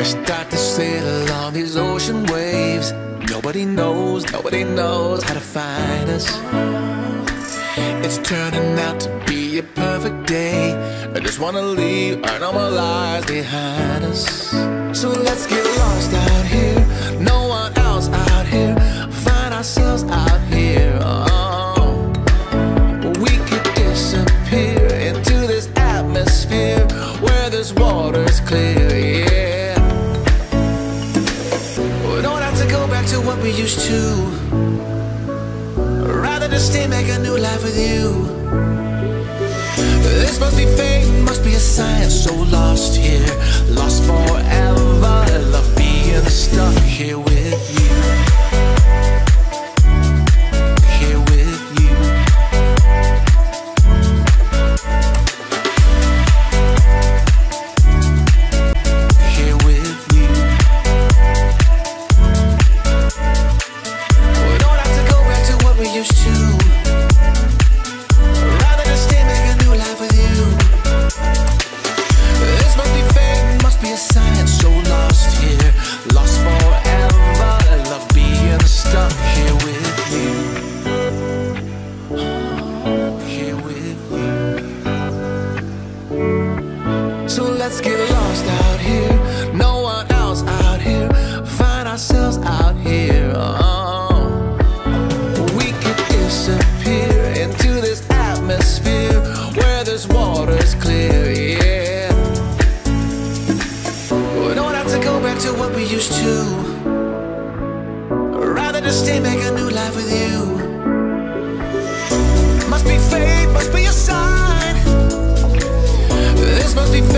I start to sail on these ocean waves. Nobody knows, nobody knows how to find us. It's turning out to be a perfect day. I just wanna leave our normal lives behind us. So let's get lost out here. No one else out here. Find ourselves out here. Oh. We could disappear into this atmosphere where this water's clear. Stay, make a new life with you. This must be fate, must be a sign. So lost here, lost forever. Let's get lost out here. No one else out here. Find ourselves out here. Oh. We could disappear into this atmosphere where this water's clear, yeah. We don't have to go back to what we used to. Rather just stay, make a new life with you. Must be fate, must be a sign. This must be fate,